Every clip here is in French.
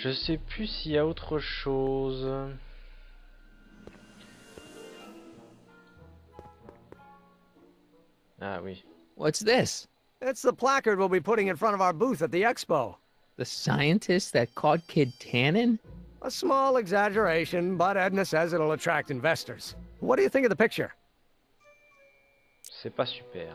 Je sais plus s'il y a autre chose. Ah oui. What's this? It's the placard we'll be putting in front of our booth at the expo. The scientist that caught Kid Tannen? A small exaggeration, but Edna says it'll attract investors. What do you think of the picture? C'est pas super.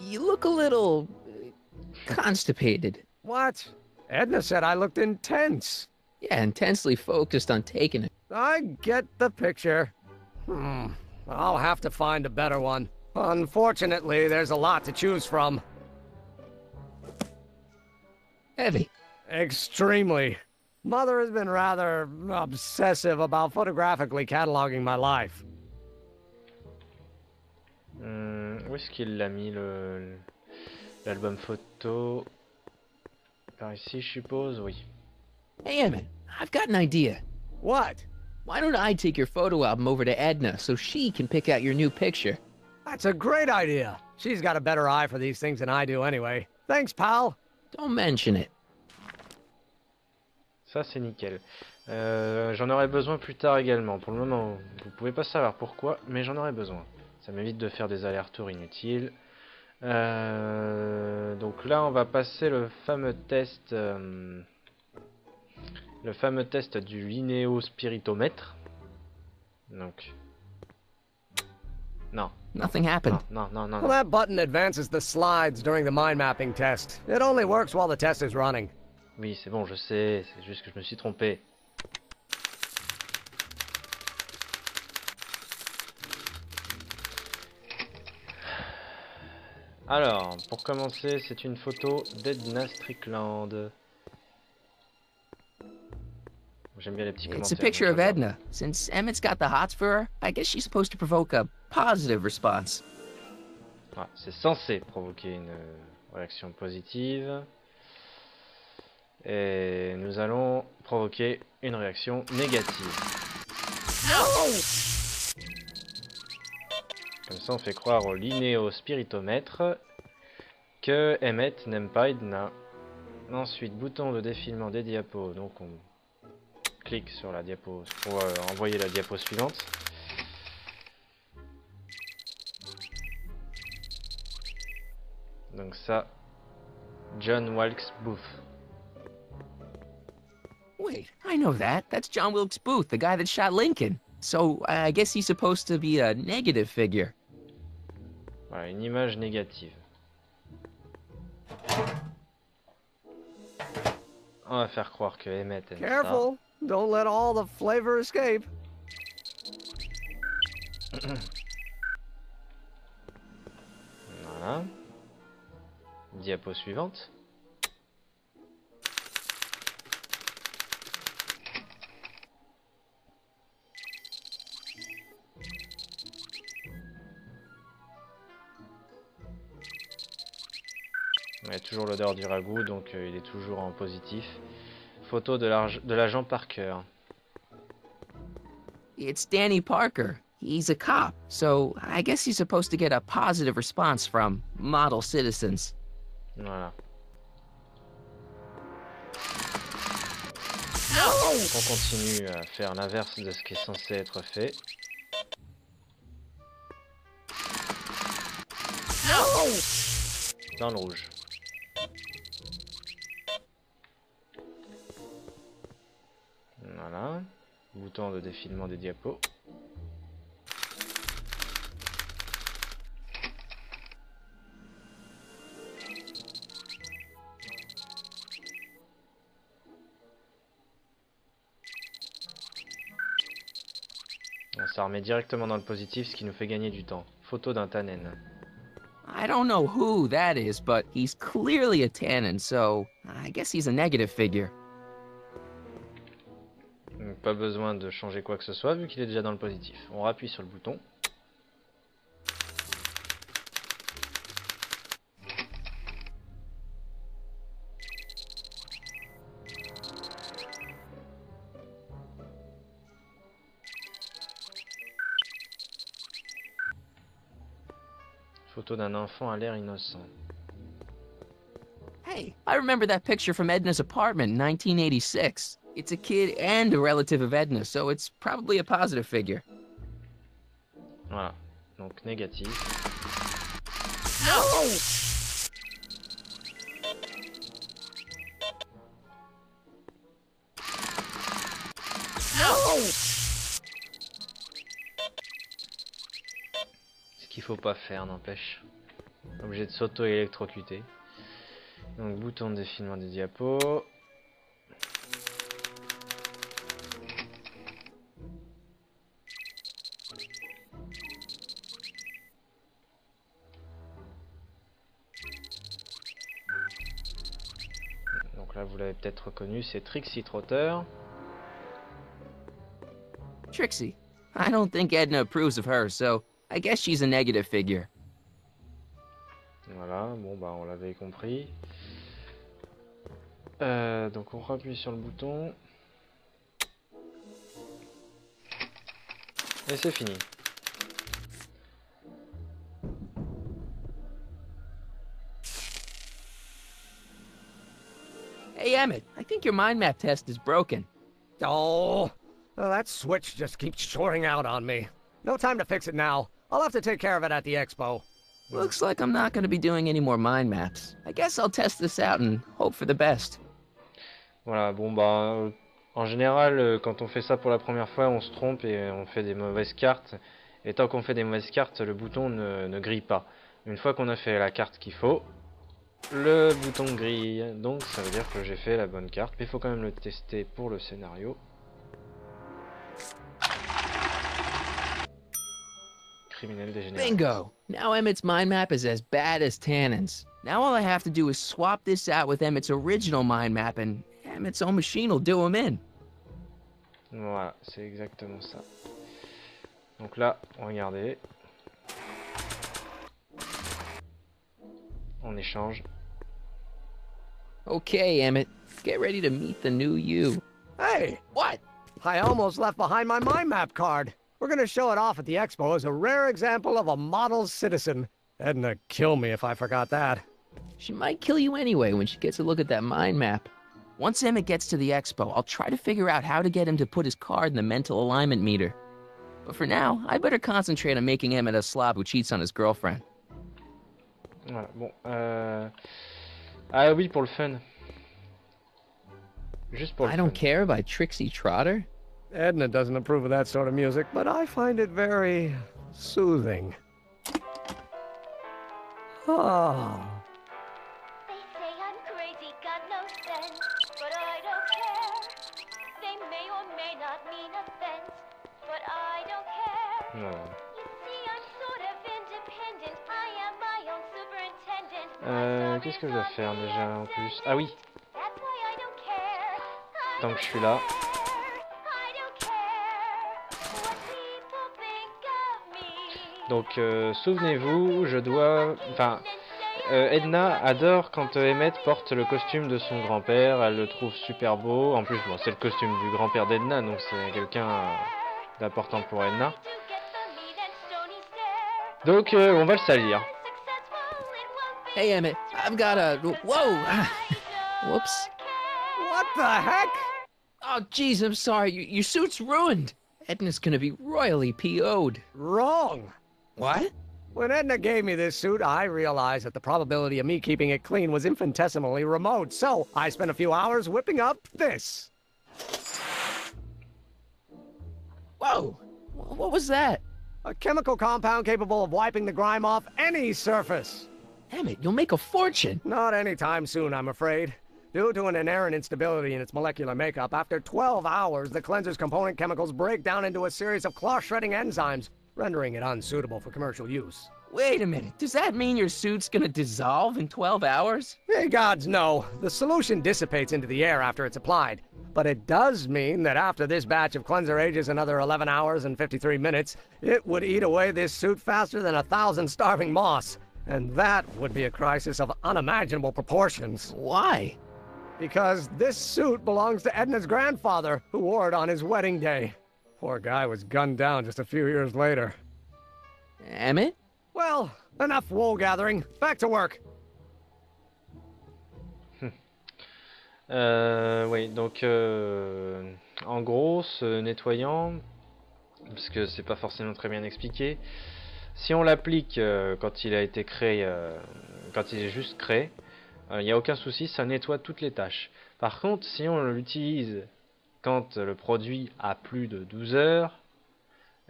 You look a little... uh, constipated. What? Edna said I looked intense. Yeah, intensely focused on taking it. I get the picture. Hmm. I'll have to find a better one. Unfortunately, there's a lot to choose from. Heavy. Extremely. Mother has been rather obsessive about photographically cataloging my life. Hmm, où est-ce qu'il l'a mis le l'album photo Par ici, je suppose, oui. Hey, Emmett, I've got an idea. What? Why don't I take your photo album over to Edna so she can pick out your new picture? That's a great idea. She's got a better eye for these things than I do anyway. Thanks, pal. Don't mention it. Ça, c'est nickel. Euh, j'en aurai besoin plus tard également. Pour le moment, vous pouvez pas savoir pourquoi, mais j'en aurai besoin. Ça m'évite de faire des allers-retours inutiles. Euh, donc là, on va passer le fameux test... euh, le fameux test du linéo spiritomètre. Donc... Non, Nothing happened. non, non, non, non. Well, that button advances the slides during the mind mapping test. It only works while the test is running. Oui, c'est bon, je sais, c'est juste que je me suis trompé. Alors, pour commencer, c'est une photo d'Edna Strickland. J'aime bien les petits commentaires. It's a picture of. Edna. Since Emmett's got the hots for her, I guess she's supposed to provoke a positive response. Ouais, c'est censé provoquer une euh, réaction positive. Et nous allons provoquer une réaction négative. Comme ça, on fait croire au linéo-spiritomètre que Emmet n'aime pas. Ensuite, bouton de défilement des diapos. Donc, on clique sur la diapo pour euh, envoyer la diapo suivante. Donc ça, John Wilkes Booth. Wait, I know that. That's John Wilkes Booth, the guy that shot Lincoln. So I guess he's supposed to be a negative figure. Voilà, une image négative. On va faire croire que Emmett ça. Careful. Don't let all the flavor escape. Voilà. Diapo suivante. Il y a toujours l'odeur du ragoût, donc euh, il est toujours en positif. Photo de l'agent Parker. It's Danny Parker. He's a cop, so I guess he's supposed to get a positive response from model citizens. Voilà. On continue à faire l'inverse de ce qui est censé être fait. Dans le rouge. Bouton de défilement des diapos. On s'en remet directement dans le positif, ce qui nous fait gagner du temps. Photo d'un Tannen. I don't know who that is, but he's clearly a Tannen, so I guess he's a negative figure. Pas besoin de changer quoi que ce soit vu qu'il est déjà dans le positif. On rappuie sur le bouton. Photo d'un enfant à l'air innocent. Hey, I remember that picture from Edna's apartment in 1986. It's a kid and a relative of Edna, so it's probably a positive figure. Voilà. Donc négatif. Ce qu'il faut pas faire, n'empêche. Obligé de s'auto-électrocuter. Donc bouton de défilement des diapos. Peut-être reconnu, c'est Trixie Trotter. Trixie. I don't think Edna approves of her, so I guess she's a negative figure. Voilà, bon bah on l'avait compris. Euh, donc on rappuie sur le bouton. Et c'est fini. Hey, Emmett, I think your mind map test is broken. Oh, well, that switch just keeps shoring out on me. No time to fix it now. I'll have to take care of it at the expo. Looks like I'm not gonna be doing any more mind maps. I guess I'll test this out and hope for the best. Voilà, bon bah euh, en général euh, quand on fait ça pour la première fois on se trompe et on fait des mauvaises cartes. Et tant qu'on fait des mauvaises cartes, le bouton ne, ne grille pas. Une fois qu'on a fait la carte qu'il faut, le bouton grille. Donc ça veut dire que j'ai fait la bonne carte. Mais il faut quand même le tester pour le scénario. Criminel dégénéré. Bingo! Now Emmett's mind map is as bad as Tannen's. Now all I have to do is swap this out with Emmett's original mind map and Emmett's own machine will do him in. Voilà, c'est exactement ça. Donc là, regardez. On échange. Okay, Emmett, get ready to meet the new you. Hey, What? I almost left behind my mind map card. We're gonna show it off at the expo as a rare example of a model citizen. Edna kill me if I forgot that. She might kill you anyway when she gets a look at that mind map. Once Emmett gets to the expo, I'll try to figure out how to get him to put his card in the mental alignment meter. But for now, I better concentrate on making Emmett a slob who cheats on his girlfriend. Voilà, bon. Euh... Ah oui, pour le fun. Juste pour le I don't care by Trixie Trotter. Edna doesn't approve of that sort of music, but I find it very soothing. Oh. They say I'm crazy, got no sense, but I don't care. They may or may not mean offense, but I don't care. Voilà. Euh, Qu'est-ce que je dois faire déjà en plus? Ah oui, que je suis là. donc euh, souvenez-vous, je dois... Enfin, euh, Edna adore quand Emmett porte le costume de son grand-père, elle le trouve super beau. En plus, bon, c'est le costume du grand-père d'Edna, donc c'est quelqu'un d'important pour Edna. Donc euh, on va le salir. Hey, Emmett, I've got a. Whoa! Whoops. What the heck? Oh, jeez, I'm sorry. Your, your suit's ruined. Edna's gonna be royally PO'd. Wrong. What? When Edna gave me this suit, I realized that the probability of me keeping it clean was infinitesimally remote, so I spent a few hours whipping up this. Whoa! What was that? A chemical compound capable of wiping the grime off any surface. Emmett, you'll make a fortune. Not anytime soon, I'm afraid. Due to an inherent instability in its molecular makeup, after 12 hours, the cleanser's component chemicals break down into a series of cloth-shredding enzymes, rendering it unsuitable for commercial use. Wait a minute. Does that mean your suit's gonna dissolve in 12 hours? Hey, gods, no. The solution dissipates into the air after it's applied. But it does mean that after this batch of cleanser ages another 11 hours and 53 minutes, it would eat away this suit faster than a thousand starving moths. And that would be a crisis of unimaginable proportions. Why? Because this suit belongs to Edna's grandfather, who wore it on his wedding day. Poor guy was gunned down just a few years later. Emmett? Well, enough wool gathering. Back to work. Hmm. Euh, oui, donc euh, en gros, ce nettoyant, parce que c'est pas forcément très bien expliqué, si on l'applique euh, quand il a été créé, euh, quand il est juste créé, il n'y a aucun souci, ça nettoie toutes les tâches. Par contre, si on l'utilise quand le produit a plus de 12 heures,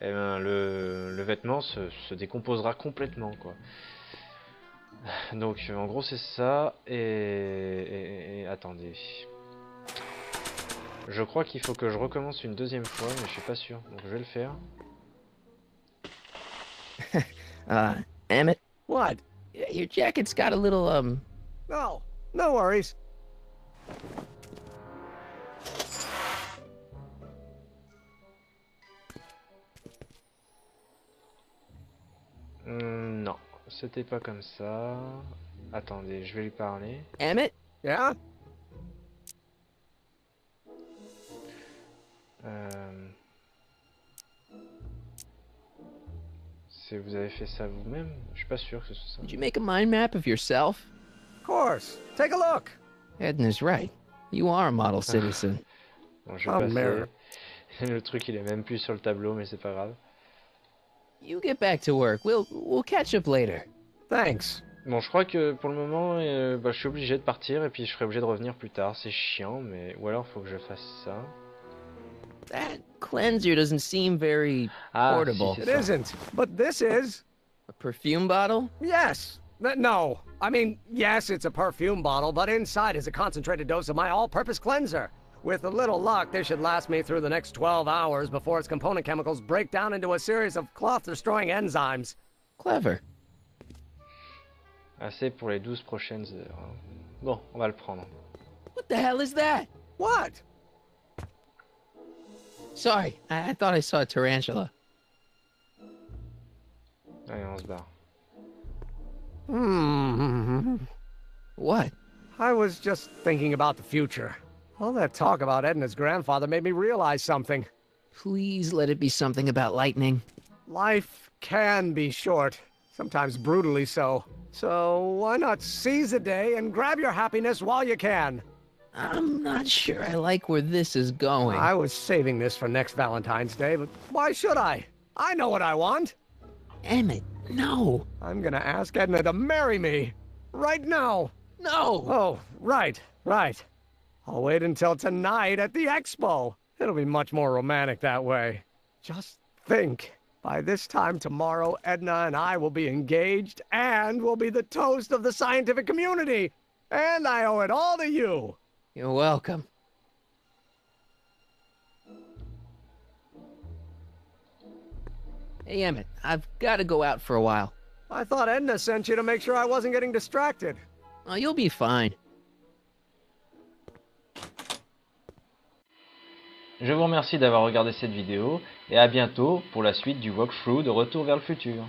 eh ben, le, vêtement se, se décomposera complètement. Quoi. Donc en gros c'est ça et- attendez. Je crois qu'il faut que je recommence une deuxième fois mais je suis pas sûr donc je vais le faire. Uh, Emmett, What? your jacket's got a little, um, No, no worries. Hmm, non, c'était pas comme ça. Attendez, je vais lui parler. Emmett, Yeah? C'est vous avez fait ça vous-même Je suis pas sûr que ce soit ça. did you make a mind map of yourself? Of course. Take a look. Edna's right. You are a model citizen. Bon, je vais Oh, passer. merde. Le truc il est même plus sur le tableau mais c'est pas grave. You get back to work. We'll we'll catch up later. Thanks. Bon, je crois que pour le moment, euh, bah, je suis obligé de partir et puis je serai obligé de revenir plus tard. C'est chiant, mais ou alors faut que je fasse ça. That cleanser doesn't seem very Ah, Portable. c'est It ça. isn't. But this is. a perfume bottle. Yes. No. I mean, yes, it's a perfume bottle, but inside is a concentrated dose of my all purpose cleanser. With a little luck, this should last me through the next 12 hours before its component chemicals break down into a series of cloth destroying enzymes. Clever. Assez pour les 12 prochaines heures. Bon, on va le prendre. What the hell is that? What? Sorry, I, I thought I saw a tarantula. Allez, on se barre. Hmm. What? I was just thinking about the future. All that talk about Edna's grandfather made me realize something. Please let it be something about lightning. Life can be short, sometimes brutally so. So why not seize the day and grab your happiness while you can? I'm not sure I like where this is going. I was saving this for next Valentine's Day, but why should I? I know what I want. Emmett, no. I'm gonna ask Edna to marry me. Right now. No. Oh, right, right. I'll wait until tonight at the expo. It'll be much more romantic that way. Just think. By this time tomorrow, Edna and I will be engaged and will be the toast of the scientific community. And I owe it all to you. You're welcome. Hey, Emmett, I've got to go out for a while. I thought Edna sent you to make sure I wasn't getting distracted. Oh, you'll be fine. Je vous remercie d'avoir regardé cette vidéo et à bientôt pour la suite du walkthrough de Retour vers le futur.